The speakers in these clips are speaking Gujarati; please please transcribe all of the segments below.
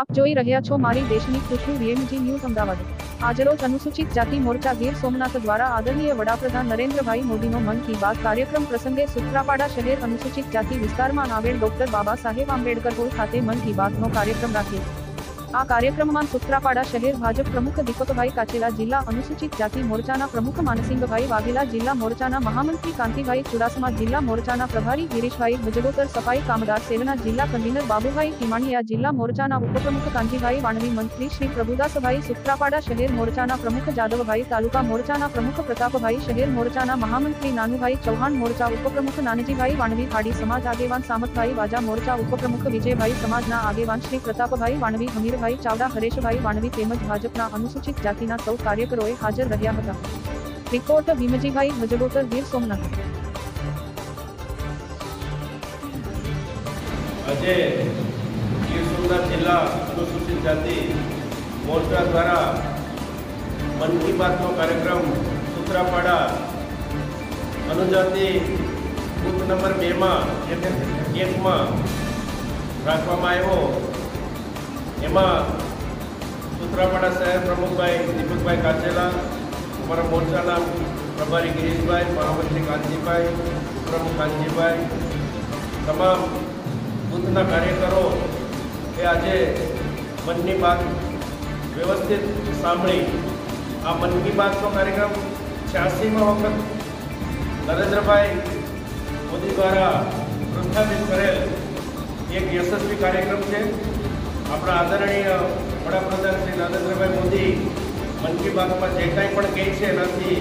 આપ જોઈ રહ્યા છો મારી દેશની ખુશી વીએમજી ન્યૂઝ અમદાવાદ. આજરોજ અનુસૂચિત જાતિ મોરચા ગીર સોમનાથ દ્વારા આદરણીય વડાપ્રધાન નરેન્દ્રભાઈ મોદીનો મન કી બાત કાર્યક્રમ પ્રસંગે સુત્રાપાડા શહેર અનુસૂચિત જાતિ વિસ્તારમાં આવેલ ડોક્ટર બાબા સાહેબ આંબેડકર હોલ ખાતે મન કી બાતનો કાર્યક્રમ રાખ્યો. આ કાર્યક્રમમાં સુત્રાપાડા શહેર ભાજપ પ્રમુખ દીપકભાઈ કાચેલા, જિલ્લા અનુસૂચિત જાતિ મોરચાના પ્રમુખ માનસિંહભાઈ વાઘેલા, જિલ્લા મોરચાના મહામંત્રી કાંતિભાઈ ચુડાસમા, જિલ્લા મોરચાના પ્રભારી ગિરીશભાઈ ભજગોતર, સફાઈ કામદાર સેલના જિલ્લા કન્વીનર બાબુભાઈ કિમાણીયા જિલ્લા મોરચાના ઉપપ્રમુખ કાંતિભાઈ વાણવી, મંત્રી શ્રી પ્રભુદાસભાઈ સુત્રાપાડા શહેર મોરચાના પ્રમુખ જાદવભાઈ, તાલુકા મોરચાના પ્રમુખ પ્રતાપભાઈ શહેર મોરચાના મહામંત્રી નાનુભાઈ ચૌહાણ, મોરચા ઉપપ્રમુખ નાનજીભાઈ વાણવી ખાડી સમાજ આગેવાન સામતભાઈ વાજા, મોરચા ઉપપ્રમુખ વિજયભાઈ સમાજના આગેવાન શ્રી પ્રતાપભાઈ વાણવી હમીરભાઈ ચાવડા, હરેશભાઈ વાણવી તેમજ ભાજપના અનુસૂચિત જાતિના સૌ કાર્યકરોએ હાજર રહ્યા હતા. રિપોર્ટર ભીમજીભાઈ ભજગોતર ગીર સોમનાથ. આજે ગીર સોમનાથ જિલ્લા અનુસૂચિત જાતિ મોરચા દ્વારા મન કી બાતનો કાર્યક્રમ સૂત્રાપાડા અનુજાતિ બુથ નંબર બેમાં એકમાં રાખવામાં આવ્યો. એમાં સુત્રાપાડા શહેર પ્રમુખભાઈ, દીપકભાઈ કાચેલા, અમારા મોરચાના પ્રભારી ગિરીશભાઈ, મહામંત્રી કાનજીભાઈ પ્રમુખ કાનજીભાઈ, તમામ બુથના કાર્યકરો એ આજે મનની વાત વ્યવસ્થિત સાંભળી. આ મન કી બાતનો કાર્યક્રમ છ્યાસીમાં વખત નરેન્દ્રભાઈ મોદી દ્વારા પ્રસ્થાપિત કરેલ એક યશસ્વી કાર્યક્રમ છે. આપણા આદરણીય વડાપ્રધાન શ્રી નરેન્દ્રભાઈ મોદી મન કી બાતમાં જે કાંઈ પણ કહે છે એનાથી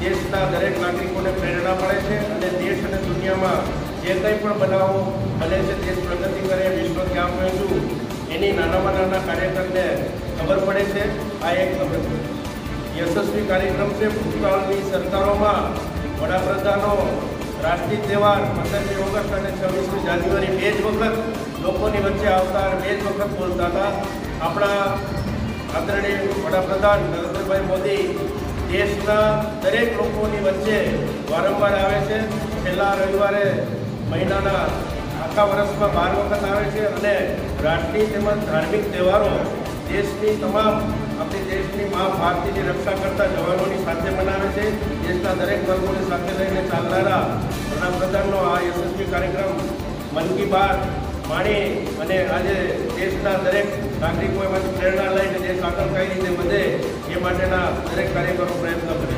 દેશના દરેક નાગરિકોને પ્રેરણા મળે છે અને દેશ અને દુનિયામાં જે કંઈ પણ બનાવો બને છે દેશ પ્રગતિ કરે, વિશ્વ ક્યાં પહોંચ્યું એની નાનામાં નાના કાર્યકરને ખબર પડે છે. આ એક યશસ્વી કાર્યક્રમ છે ભૂતકાળની સરકારોમાં. વડાપ્રધાનો રાષ્ટ્રીય તહેવાર પંદરમી ઓગસ્ટ અને છવ્વીસમી જાન્યુઆરી બે જ વખત લોકોની વચ્ચે આવતા બે જ વખત બોલતા હતા. આપણા આદરણીય વડાપ્રધાન નરેન્દ્રભાઈ મોદી દેશના દરેક લોકોની વચ્ચે વારંવાર આવે છે. છેલ્લા રવિવારે મહિનાના આખા વર્ષમાં બાર વખત આવે છે અને રાષ્ટ્રીય તેમજ ધાર્મિક તહેવારો દેશની તમામ, આપણી દેશની મા ભારતીની રક્ષા કરતા જવાનોની સાથે મનાવે છે. દેશના દરેક વર્ગોને સાથે લઈને ચાલનારા વડાપ્રધાનનો આ યશસ્વી કાર્યક્રમ મન કી બાત માણી અને આજે દેશના દરેક નાગરિકો એમાંથી પ્રેરણા લઈને દેશ આગળ કઈ રીતે વધે એ માટેના દરેક કાર્યકરો પ્રયત્ન કરે